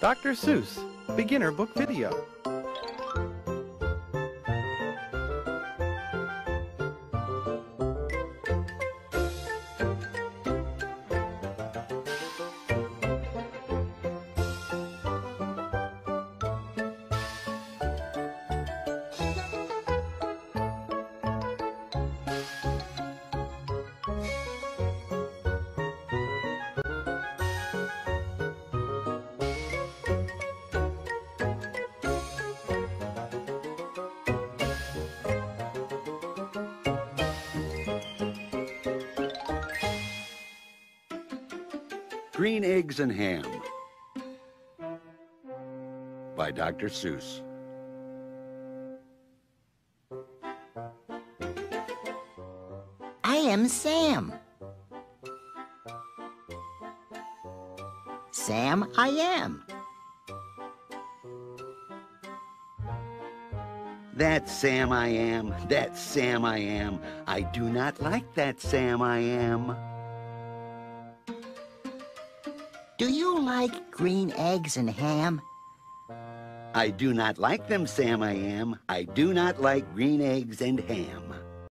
Dr. Seuss Beginner Book Video. Green Eggs and Ham by Dr. Seuss. I am Sam. Sam, I am. That Sam I am. that Sam I am. I do not like that Sam I am. Do you like green eggs and ham? I do not like them, Sam I am. I do not like green eggs and ham.